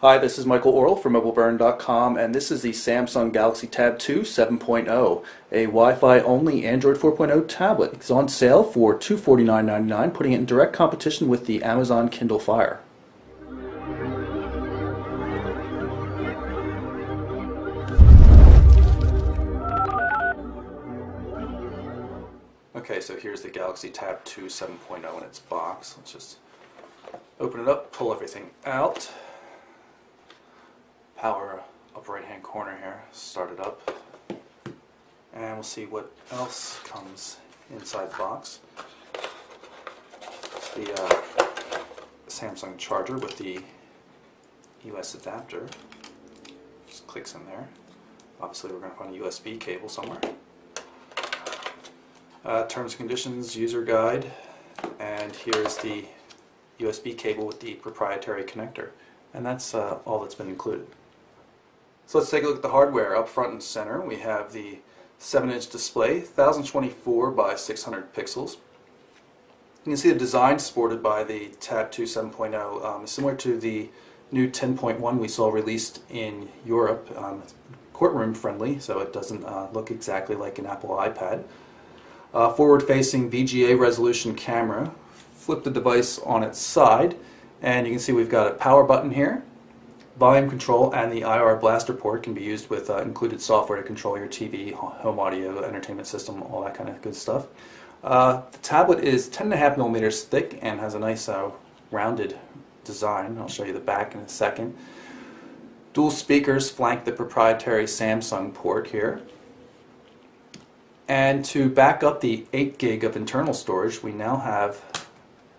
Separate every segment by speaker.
Speaker 1: Hi, this is Michael Oryl from MobileBurn.com, and this is the Samsung Galaxy Tab 2 7.0, a Wi-Fi only Android 4.0 tablet. It's on sale for $249.99, putting it in direct competition with the Amazon Kindle Fire. Okay, so here's the Galaxy Tab 2 7.0 in its box. Let's just open it up, pull everything out power upper right hand corner here, start it up, and we'll see what else comes inside the box. The uh, Samsung charger with the US adapter just clicks in there. Obviously we're going to find a USB cable somewhere. Uh, terms and conditions, user guide, and here's the USB cable with the proprietary connector. And that's uh, all that's been included. So let's take a look at the hardware. Up front and center we have the 7-inch display, 1024 by 600 pixels. You can see the design supported by the Tab 2 7.0 um, similar to the new 10.1 we saw released in Europe. Um, courtroom friendly, so it doesn't uh, look exactly like an Apple iPad. Uh, Forward-facing VGA resolution camera. Flip the device on its side, and you can see we've got a power button here, Volume control and the IR blaster port can be used with uh, included software to control your TV, home audio, entertainment system, all that kind of good stuff. Uh, the tablet is 10.5 millimeters thick and has a nice uh, rounded design. I'll show you the back in a second. Dual speakers flank the proprietary Samsung port here. And to back up the 8 gig of internal storage, we now have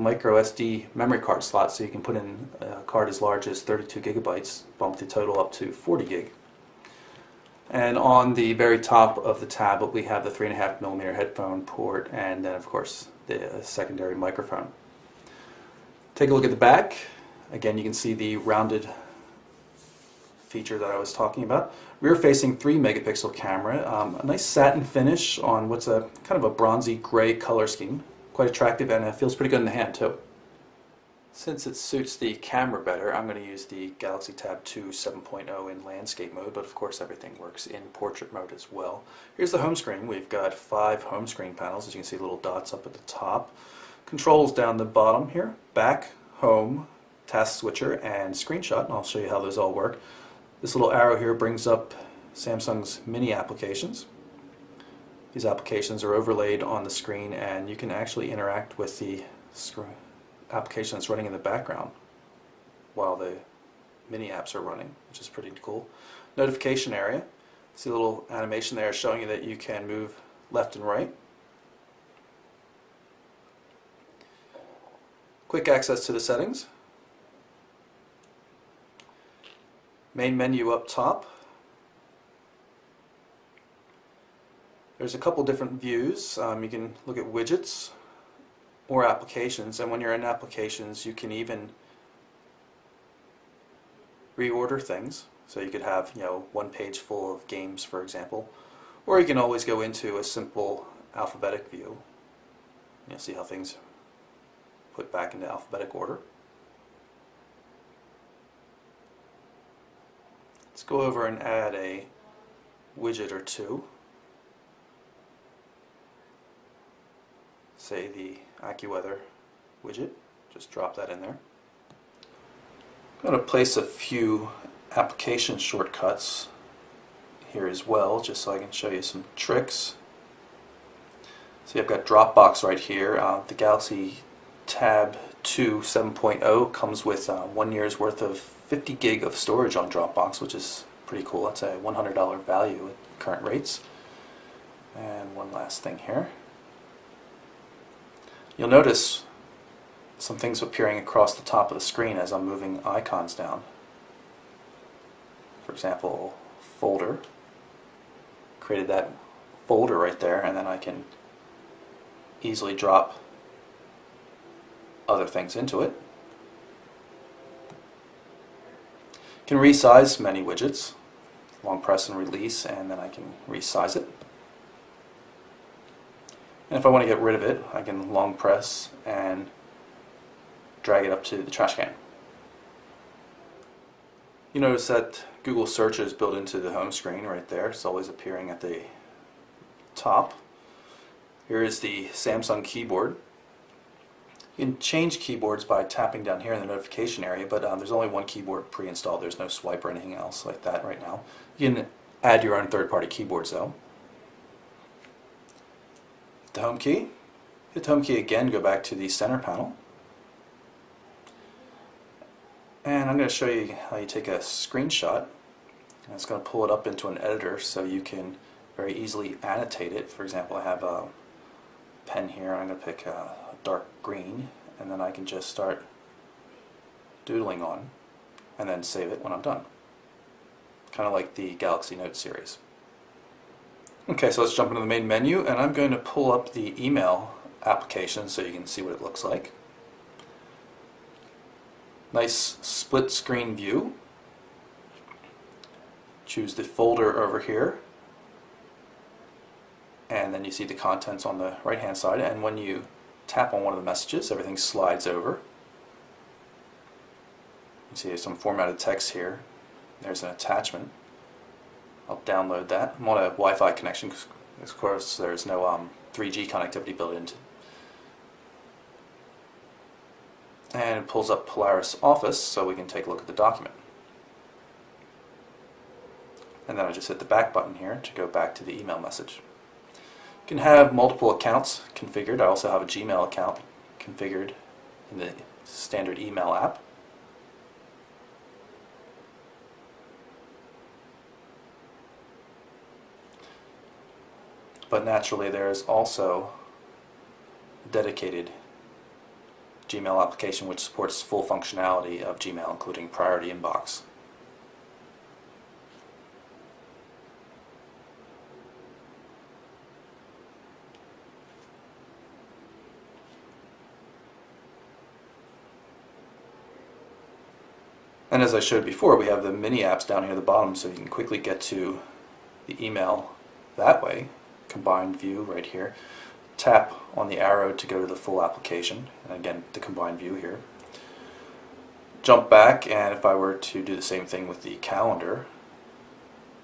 Speaker 1: micro SD memory card slot so you can put in a card as large as 32 gigabytes, bump the total up to 40 gig. And on the very top of the tablet we have the 3.5 millimeter headphone port and then of course the secondary microphone. Take a look at the back. Again you can see the rounded feature that I was talking about. Rear facing 3 megapixel camera, um, a nice satin finish on what's a kind of a bronzy gray color scheme quite attractive and it feels pretty good in the hand too. Since it suits the camera better, I'm going to use the Galaxy Tab 2 7.0 in landscape mode, but of course everything works in portrait mode as well. Here's the home screen. We've got five home screen panels, as you can see little dots up at the top. Controls down the bottom here, back, home, task switcher, and screenshot, and I'll show you how those all work. This little arrow here brings up Samsung's mini applications. These applications are overlaid on the screen and you can actually interact with the application that's running in the background while the mini apps are running, which is pretty cool. Notification area. See a little animation there showing you that you can move left and right. Quick access to the settings. Main menu up top. There's a couple different views. Um, you can look at widgets or applications, and when you're in applications, you can even reorder things. So you could have, you know, one page full of games, for example, or you can always go into a simple alphabetic view. You'll see how things put back into alphabetic order. Let's go over and add a widget or two. Say the AccuWeather widget. Just drop that in there. I'm going to place a few application shortcuts here as well, just so I can show you some tricks. See, I've got Dropbox right here. Uh, the Galaxy Tab 2 7.0 comes with uh, one year's worth of 50 gig of storage on Dropbox, which is pretty cool. That's a $100 value at current rates. And one last thing here. You'll notice some things appearing across the top of the screen as I'm moving icons down. For example, folder. Created that folder right there and then I can easily drop other things into it. Can resize many widgets. Long press and release and then I can resize it. And if I want to get rid of it, I can long press and drag it up to the trash can. You notice that Google search is built into the home screen right there. It's always appearing at the top. Here is the Samsung keyboard. You can change keyboards by tapping down here in the notification area, but um, there's only one keyboard pre-installed. There's no swipe or anything else like that right now. You can add your own third-party keyboards though. The home key. Hit the home key again, go back to the center panel. And I'm going to show you how you take a screenshot. And it's going to pull it up into an editor so you can very easily annotate it. For example, I have a pen here. I'm going to pick a dark green and then I can just start doodling on and then save it when I'm done. Kind of like the Galaxy Note series. Okay, so let's jump into the main menu and I'm going to pull up the email application so you can see what it looks like. Nice split screen view. Choose the folder over here and then you see the contents on the right hand side and when you tap on one of the messages everything slides over you see some formatted text here there's an attachment I'll download that I'm on a Wi-Fi connection because of course there's no um, 3G connectivity built into and it pulls up Polaris Office so we can take a look at the document and then I just hit the back button here to go back to the email message You can have multiple accounts configured. I also have a Gmail account configured in the standard email app. But naturally there is also a dedicated Gmail application which supports full functionality of Gmail including priority inbox. And as I showed before, we have the mini apps down here at the bottom so you can quickly get to the email that way. Combined view right here. Tap on the arrow to go to the full application. And again, the combined view here. Jump back and if I were to do the same thing with the calendar,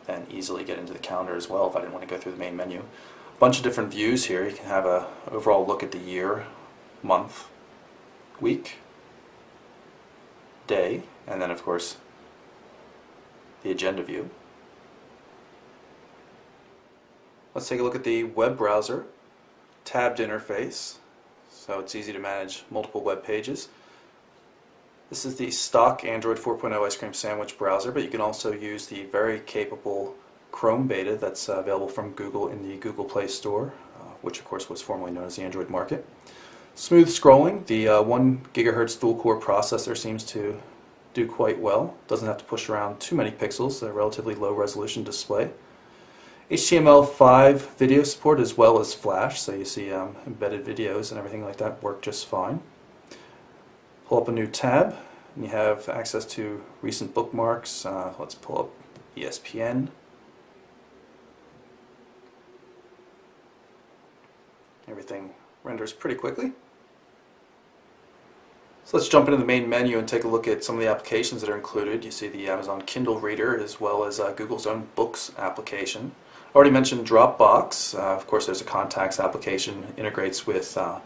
Speaker 1: then easily get into the calendar as well if I didn't want to go through the main menu. A bunch of different views here. You can have a overall look at the year, month, week, day, and then of course the agenda view. Let's take a look at the web browser tabbed interface so it's easy to manage multiple web pages. This is the stock Android 4.0 ice cream sandwich browser but you can also use the very capable Chrome beta that's uh, available from Google in the Google Play Store uh, which of course was formerly known as the Android market. Smooth scrolling, the uh, 1 gigahertz dual core processor seems to do quite well. Doesn't have to push around too many pixels, a relatively low resolution display. HTML5 video support as well as Flash, so you see um, embedded videos and everything like that work just fine. Pull up a new tab, and you have access to recent bookmarks. Uh, let's pull up ESPN. Everything renders pretty quickly. So let's jump into the main menu and take a look at some of the applications that are included. You see the Amazon Kindle Reader as well as uh, Google's own Books application. Already mentioned Dropbox. Uh, of course, there's a contacts application integrates with uh,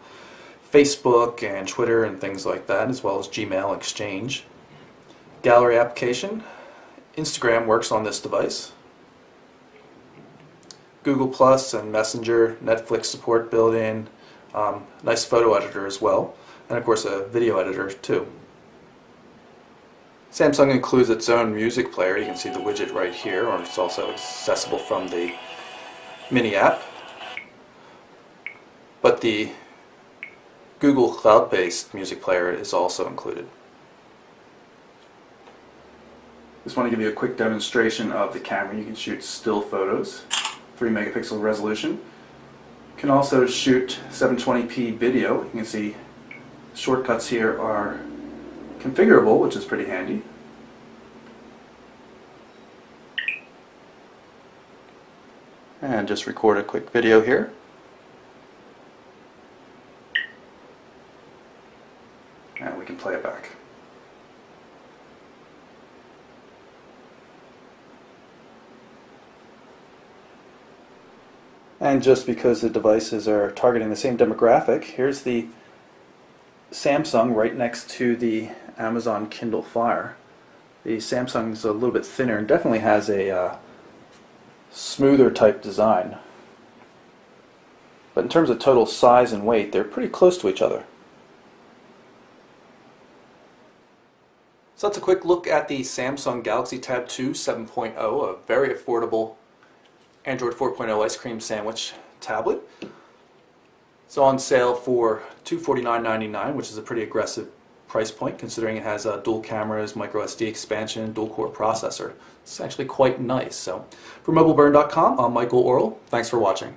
Speaker 1: Facebook and Twitter and things like that, as well as Gmail Exchange. Gallery application. Instagram works on this device. Google Plus and Messenger, Netflix support built in. Um, nice photo editor as well and of course a video editor too. Samsung includes its own music player. You can see the widget right here, or it's also accessible from the mini app. But the Google Cloud-based music player is also included. Just want to give you a quick demonstration of the camera. You can shoot still photos, 3 megapixel resolution. You can also shoot 720p video. You can see shortcuts here are configurable, which is pretty handy. And just record a quick video here. And we can play it back. And just because the devices are targeting the same demographic, here's the Samsung right next to the Amazon Kindle Fire. The Samsung's a little bit thinner and definitely has a uh, smoother type design. But in terms of total size and weight, they're pretty close to each other. So that's a quick look at the Samsung Galaxy Tab 2 7.0, a very affordable Android 4.0 ice cream sandwich tablet. It's on sale for $249.99, which is a pretty aggressive price point considering it has uh, dual cameras, micro SD expansion, dual core processor. It's actually quite nice. So for mobileburn.com, I'm Michael Oryl. Thanks for watching.